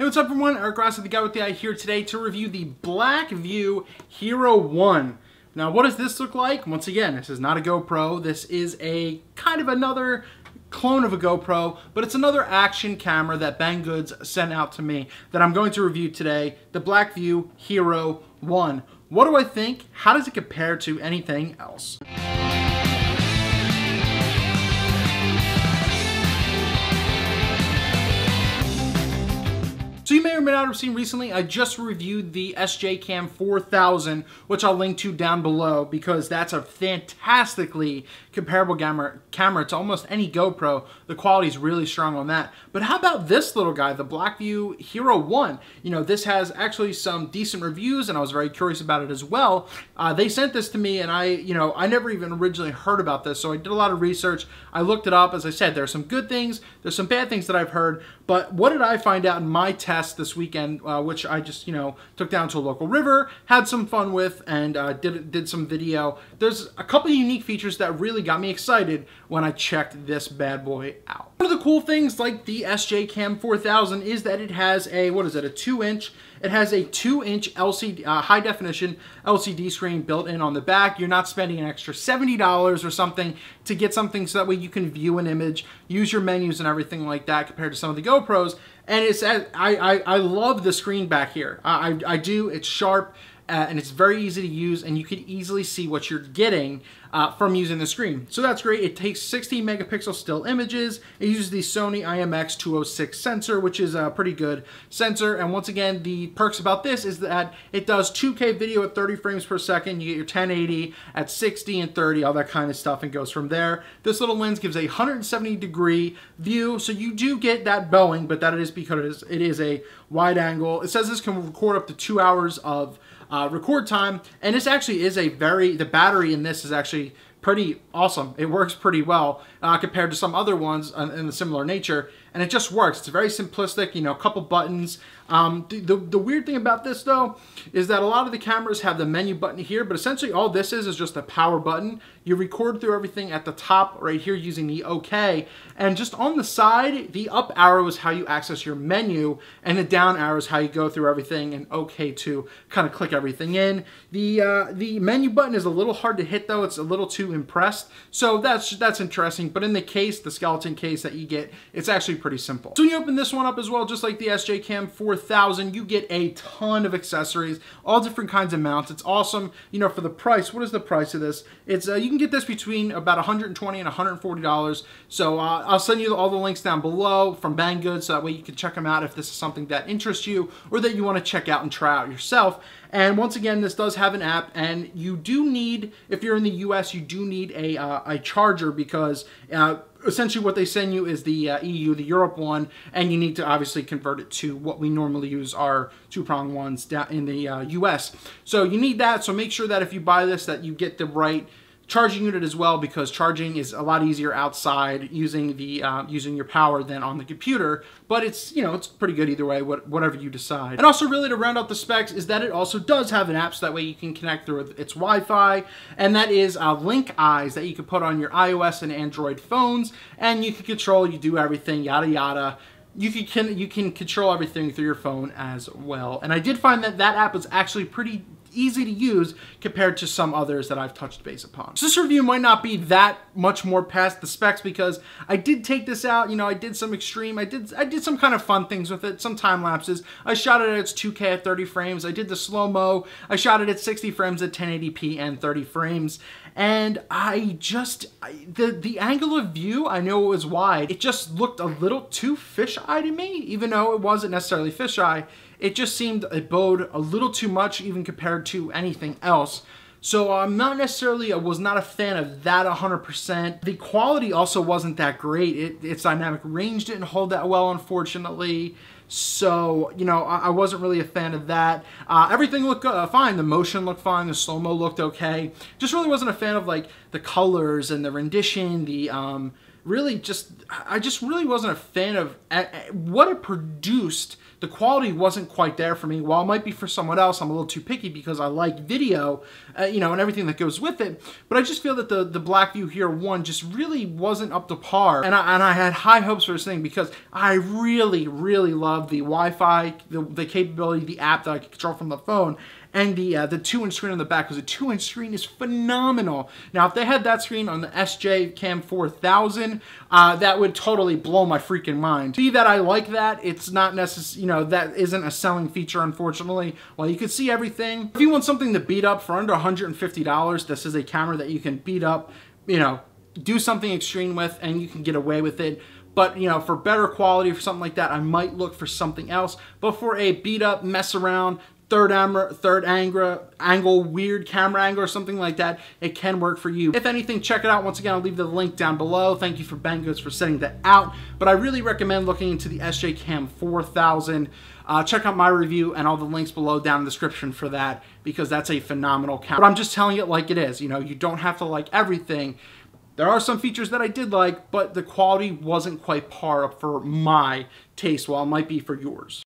Hey, what's up everyone? Eric Rossi, the guy with the eye here today to review the Blackview Hero 1. Now, what does this look like? Once again, this is not a GoPro. This is a kind of another clone of a GoPro, but it's another action camera that Banggood sent out to me that I'm going to review today, the Blackview Hero 1. What do I think? How does it compare to anything else? Have seen recently, I just reviewed the SJ Cam 4000, which I'll link to down below because that's a fantastically comparable camera, camera to almost any GoPro. The quality is really strong on that. But how about this little guy, the Blackview Hero 1? You know, this has actually some decent reviews and I was very curious about it as well. Uh, they sent this to me and I, you know, I never even originally heard about this. So I did a lot of research. I looked it up. As I said, there's some good things. There's some bad things that I've heard. But what did I find out in my test this this weekend, uh, which I just, you know, took down to a local river, had some fun with, and uh, did, did some video. There's a couple unique features that really got me excited when I checked this bad boy out. One of the cool things like the SJ Cam 4000 is that it has a, what is it, a 2-inch it has a 2-inch LCD, uh, high-definition LCD screen built in on the back. You're not spending an extra $70 or something to get something so that way you can view an image, use your menus and everything like that compared to some of the GoPros. And it's I, I, I love the screen back here. I, I, do. It's sharp uh, and it's very easy to use and you can easily see what you're getting uh, from using the screen. So that's great. It takes 16 megapixel still images. It uses the Sony IMX206 sensor, which is a pretty good sensor. And once again, the perks about this is that it does 2K video at 30 frames per second. You get your 1080 at 60 and 30, all that kind of stuff, and goes from there. This little lens gives a 170 degree view, so you do get that bowing, but that is because it is a wide angle. It says this can record up to two hours of uh, record time. And this actually is a very, the battery in this is actually pretty awesome. It works pretty well uh, compared to some other ones in the similar nature and it just works. It's very simplistic, you know, a couple buttons. Um, the, the, the, weird thing about this though, is that a lot of the cameras have the menu button here, but essentially all this is is just a power button. You record through everything at the top right here using the OK, and just on the side, the up arrow is how you access your menu, and the down arrow is how you go through everything, and OK to kind of click everything in. The uh, the menu button is a little hard to hit though, it's a little too impressed, so that's, that's interesting, but in the case, the skeleton case that you get, it's actually pretty simple. So when you open this one up as well, just like the SJ Cam 4000, you get a ton of accessories, all different kinds of mounts. It's awesome, you know, for the price. What is the price of this? It's uh, You can get this between about 120 and $140. So uh, I'll send you all the links down below from Banggood so that way you can check them out if this is something that interests you or that you want to check out and try out yourself. And once again, this does have an app, and you do need, if you're in the US, you do need a, uh, a charger because uh, essentially what they send you is the uh, EU, the Europe one, and you need to obviously convert it to what we normally use our two-prong ones down in the uh, US. So you need that, so make sure that if you buy this that you get the right charging unit as well because charging is a lot easier outside using the uh, using your power than on the computer but it's you know it's pretty good either way what, whatever you decide. And also really to round out the specs is that it also does have an app so that way you can connect through its Wi-Fi and that is uh, link eyes that you can put on your iOS and Android phones and you can control you do everything yada yada. You can you can control everything through your phone as well. And I did find that that app is actually pretty easy to use compared to some others that I've touched base upon. So this review might not be that much more past the specs because I did take this out, you know, I did some extreme, I did I did some kind of fun things with it, some time lapses. I shot it at its 2K at 30 frames, I did the slow-mo, I shot it at 60 frames at 1080p and 30 frames, and I just, I, the, the angle of view, I know it was wide, it just looked a little too fisheye to me, even though it wasn't necessarily fisheye. It just seemed it bowed a little too much even compared to anything else. So I'm not necessarily, I was not a fan of that 100%. The quality also wasn't that great. It, its dynamic range didn't hold that well, unfortunately. So, you know, I, I wasn't really a fan of that. Uh, everything looked uh, fine. The motion looked fine. The slow-mo looked okay. Just really wasn't a fan of, like, the colors and the rendition, the, um, really just, I just really wasn't a fan of what it produced the quality wasn't quite there for me. While it might be for someone else, I'm a little too picky because I like video, uh, you know, and everything that goes with it. But I just feel that the, the Blackview Hero 1 just really wasn't up to par. And I, and I had high hopes for this thing because I really, really love the Wi-Fi, the, the capability, the app that I can control from the phone and the uh, the two inch screen on the back because the two inch screen is phenomenal. Now, if they had that screen on the SJ Cam 4000, uh, that would totally blow my freaking mind. Be that I like that, it's not necessary. You know, that isn't a selling feature, unfortunately. Well, you could see everything. If you want something to beat up for under $150, this is a camera that you can beat up. You know, do something extreme with, and you can get away with it but you know for better quality for something like that i might look for something else but for a beat up mess around third, amber, third angle, angle, weird camera angle or something like that, it can work for you. If anything, check it out. Once again, I'll leave the link down below. Thank you for Banggood for setting that out. But I really recommend looking into the SJ Cam 4000. Uh, check out my review and all the links below down in the description for that because that's a phenomenal camera. But I'm just telling it like it is. You know, you don't have to like everything. There are some features that I did like, but the quality wasn't quite par up for my taste, while it might be for yours.